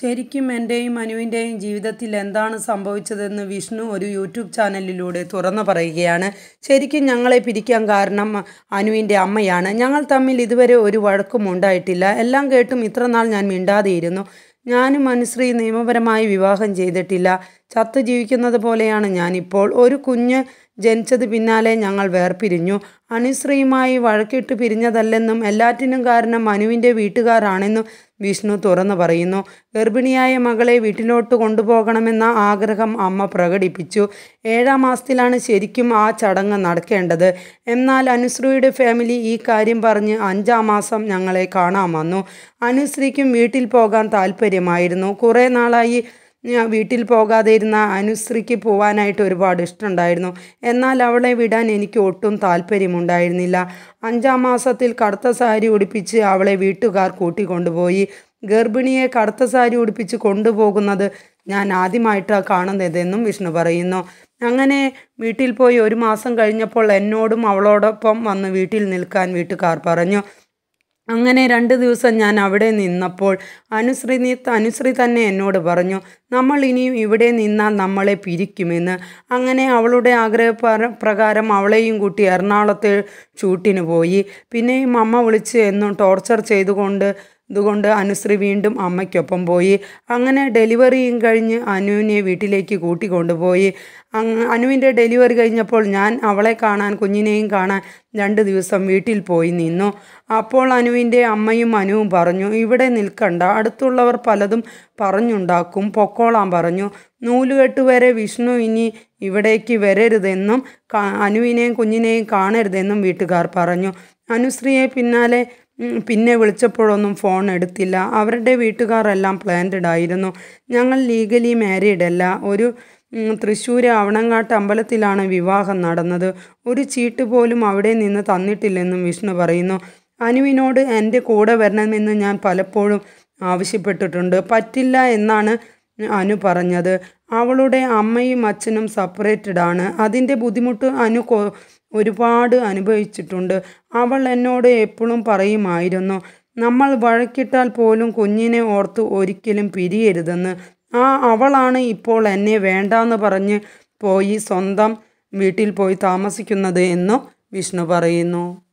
ശരിക്കും എന്റെയും അനുവിന്റെയും ജീവിതത്തിൽ എന്താണ് സംഭവിച്ചതെന്ന് വിഷ്ണു ഒരു യൂട്യൂബ് ചാനലിലൂടെ തുറന്നു പറയുകയാണ്. ശരിക്കും ഞങ്ങളെ പിരിക്കാൻ കാരണം അനുവിന്റെ അമ്മയാണ്. ഞങ്ങൾ തമ്മിൽ ഇതുവരെ ഒരു വഴക്കും ഉണ്ടായിട്ടില്ല. എല്ലാം കേട്ടും ഇത്ര നാൾ ഞാൻ മിണ്ടാതെയിരുന്നു ഞാനും അനുശ്രീ നിയമപരമായി വിവാഹം ചെയ്തിട്ടില്ല. ചത്തു ജീവിക്കുന്നത് പോലെയാണ് ഞാനിപ്പോൾ. ഒരു കുഞ്ഞ് ജനിച്ചത് പിന്നാലെ ഞങ്ങൾ വേർപിരിഞ്ഞു. അനുശ്രീയുമായി വഴക്കിട്ട് പിരിഞ്ഞതല്ലെന്നും എല്ലാറ്റിനും കാരണം മനുവിന്റെ വീട്ടുകാരാണെന്നും വിഷ്ണു തുറന്നു പറയുന്നു. ഗർഭിണിയായ മകളെ വീട്ടിലോട്ട് കൊണ്ടുപോകണമെന്ന ആഗ്രഹം അമ്മ പ്രകടിപ്പിച്ചു. ഏഴാം മാസത്തിലാണ് ശരിക്കും ആ ചടങ്ങ് നടക്കേണ്ടത്. എന്നാൽ അനുശ്രീയുടെ ഫാമിലി ഈ കാര്യം പറഞ്ഞ് അഞ്ചാം മാസം ഞങ്ങളെ കാണാൻ വന്നു. അനുശ്രീക്കും വീട്ടിൽ പോകാൻ താല്പര്യമായിരുന്നു കുറേ നാളായി വീട്ടിൽ പോകാതെ ഇരുന്ന അനുശ്രീക്ക് പോവാനായിട്ട് ഒരുപാട് ഇഷ്ടമുണ്ടായിരുന്നു. എന്നാൽ അവളെ വിടാൻ എനിക്ക് ഒട്ടും താല്പര്യമുണ്ടായിരുന്നില്ല. അഞ്ചാം മാസത്തിൽ കടുത്ത സാരി ഉടുപ്പിച്ച് അവളെ വീട്ടുകാർ കൂട്ടിക്കൊണ്ടുപോയി. ഗർഭിണിയെ കടുത്ത സാരി ഉടുപ്പിച്ച് കൊണ്ടുപോകുന്നത് ഞാൻ ആദ്യമായിട്ടാണ് കാണുന്നതെന്നും വിഷ്ണു പറയുന്നു. അങ്ങനെ വീട്ടിൽ പോയി ഒരു മാസം കഴിഞ്ഞപ്പോൾ എന്നോടും അവളോടൊപ്പം വന്ന് വീട്ടിൽ നിൽക്കാൻ വീട്ടുകാർ പറഞ്ഞു. അങ്ങനെ രണ്ട് ദിവസം ഞാൻ അവിടെ നിന്നപ്പോൾ അനുശ്രീ അനുശ്രീ തന്നെ എന്നോട് പറഞ്ഞു നമ്മൾ ഇനിയും ഇവിടെ നിന്നാൽ നമ്മളെ പിരിക്കുമെന്ന്. അങ്ങനെ അവളുടെ ആഗ്രഹ പ്രകാരം അവളെയും കൂട്ടി എറണാകുളത്തെ ഷൂട്ടിന് പോയി. പിന്നെയും അമ്മ വിളിച്ച് എന്നും ടോർച്ചർ ചെയ്തുകൊണ്ട് ഇതുകൊണ്ട് അനുശ്രീ വീണ്ടും അമ്മയ്ക്കൊപ്പം പോയി. അങ്ങനെ ഡെലിവറിയും കഴിഞ്ഞ് അനുവിനെ വീട്ടിലേക്ക് കൂട്ടിക്കൊണ്ടുപോയി അനുവിന്റെ ഡെലിവറി കഴിഞ്ഞപ്പോൾ ഞാൻ അവളെ കാണാൻ കുഞ്ഞിനെയും കാണാൻ രണ്ട് ദിവസം വീട്ടിൽ പോയി നിന്നു. അപ്പോൾ അനുവിന്റെ അമ്മയും അനുവും പറഞ്ഞു ഇവിടെ നിൽക്കണ്ട അടുത്തുള്ളവർ പലതും പറഞ്ഞുണ്ടാക്കും പൊക്കോളാൻ പറഞ്ഞു. നൂലുകെട്ട് വരെ വിഷ്ണു ഇനി ഇവിടേക്ക് വരരുതെന്നും അനുവിനെയും കുഞ്ഞിനെയും കാണരുതെന്നും വീട്ടുകാർ പറഞ്ഞു. അനുശ്രീയെ പിന്നാലെ പിന്നെ വിളിച്ചപ്പോഴൊന്നും ഫോൺ എടുത്തില്ല. അവരുടെ വീട്ടുകാരെല്ലാം പ്ലാൻഡ് ആയിരുന്നു. ഞങ്ങൾ ലീഗലി മാരീഡ് അല്ല. ഒരു തൃശ്ശൂർ അവണങ്ങാട്ട് അമ്പലത്തിലാണ് വിവാഹം നടന്നത്. ഒരു ചീട്ട് പോലും അവിടെ നിന്ന് തന്നിട്ടില്ലെന്നും വിഷ്ണു പറയുന്നു. അനുവിനോട് എന്റെ കൂടെ വരണമെന്ന് ഞാൻ പലപ്പോഴും ആവശ്യപ്പെട്ടിട്ടുണ്ട്. പറ്റില്ല എന്നാണ് അനു പറഞ്ഞത്. അവളുടെ അമ്മയും അച്ഛനും സെപ്പറേറ്റഡ് ആണ്. അതിന്റെ ബുദ്ധിമുട്ട് അനു ഒരുപാട് അനുഭവിച്ചിട്ടുണ്ട്. അവൾ എന്നോട് എപ്പോഴും പറയുമായിരുന്നു നമ്മൾ വഴക്കിട്ടാൽ പോലും കുഞ്ഞിനെ ഓർത്ത് ഒരിക്കലും പിരിയരുതെന്ന്. ആ അവളാണ് ഇപ്പോൾ എന്നെ വേണ്ടാന്ന് പറഞ്ഞ് പോയി സ്വന്തം വീട്ടിൽ പോയി താമസിക്കുന്നത് എന്നും വിഷ്ണു പറയുന്നു.